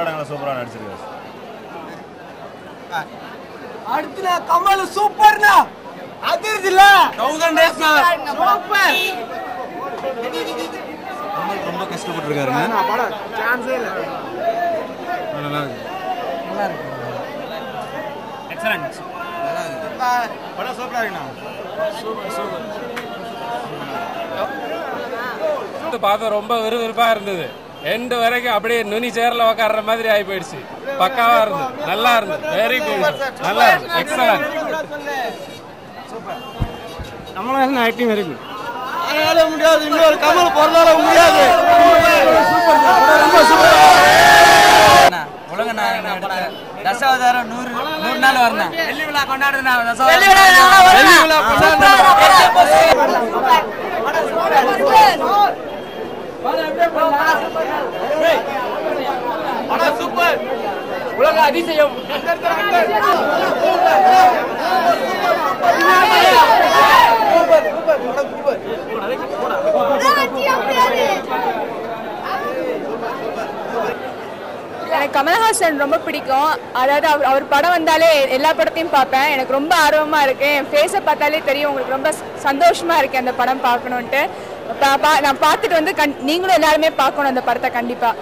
விட சூப்பராக நடிச்சிருக்காரு. அடுத்து நான் கமல் சூப்பர்னா அதிர்தில்ல தௌசண்ட் டேஸ் சூப்பர். ரொம்ப கஷ்டப்பட்டுருக்காருங்க. படம் சான்ஸே இல்ல. நல்லா இருக்கு. படம் சூப்பராக இருக்குண்ணா. பார்த்து ரொம்ப விறுவிறுப்பா இருந்தது. எண்டு வரைக்கும் அப்படியே நுனி சேர்ல உட்கார்ற மாதிரி ஆகி போயிடுச்சு பக்காவா இருந்தது. நல்லா இருந்தது. வெரி குட் நல்லா இருக்கு எக்ஸலன்ட் நம்மளால ஆக்டிங் வெரி குட் அதனால முடியாது. இன்னொரு கமல் பிறந்தால முடியாது. தசாவதாரம் நூறு நூறு நாள் வரணும் வெள்ளி விழா கொண்டாடுனா விழா சூப்பர் உலக அதிசயம் எனக்கு கமல்ஹாசன் ரொம்ப பிடிக்கும். அதாவது அவர் அவர் படம் வந்தாலே எல்லா படத்தையும் பார்ப்பேன். எனக்கு ரொம்ப ஆர்வமாக இருக்குது என் ஃபேஸை பார்த்தாலே தெரியும். உங்களுக்கு ரொம்ப சந்தோஷமாக இருக்குது அந்த படம் பார்க்கணுன்ட்டு பா- பா- நான் பார்த்துட்டு வந்து கண் நீங்களும் எல்லாருமே பார்க்கணும் அந்த படத்தை கண்டிப்பாக